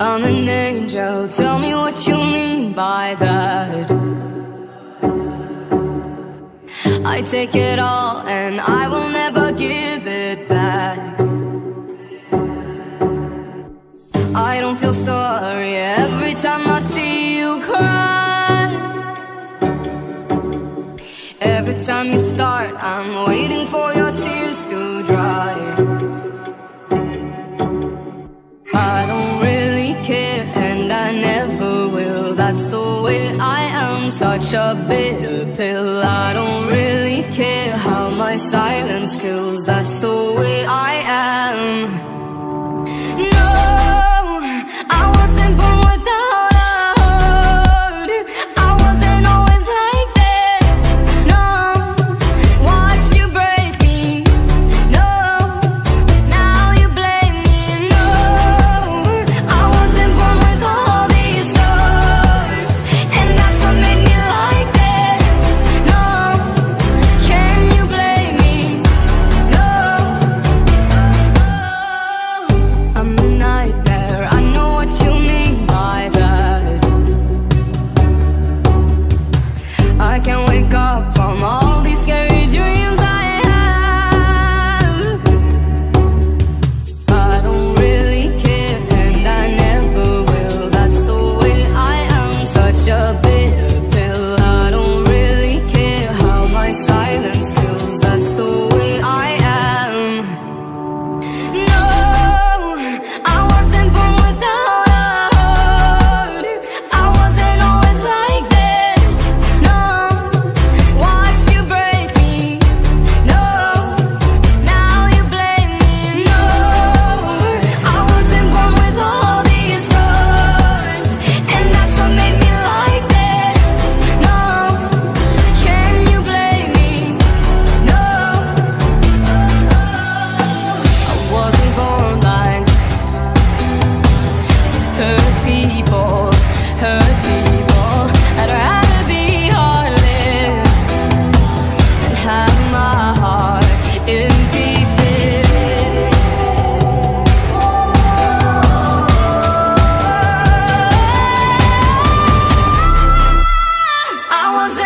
I'm an angel, tell me what you mean by that. I take it all and I will never give it back. I don't feel sorry every time I see you cry. Every time you start, I'm waiting for your tears to dry That's the way I am, such a bitter pill. I don't really care how my silence kills. That's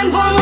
and one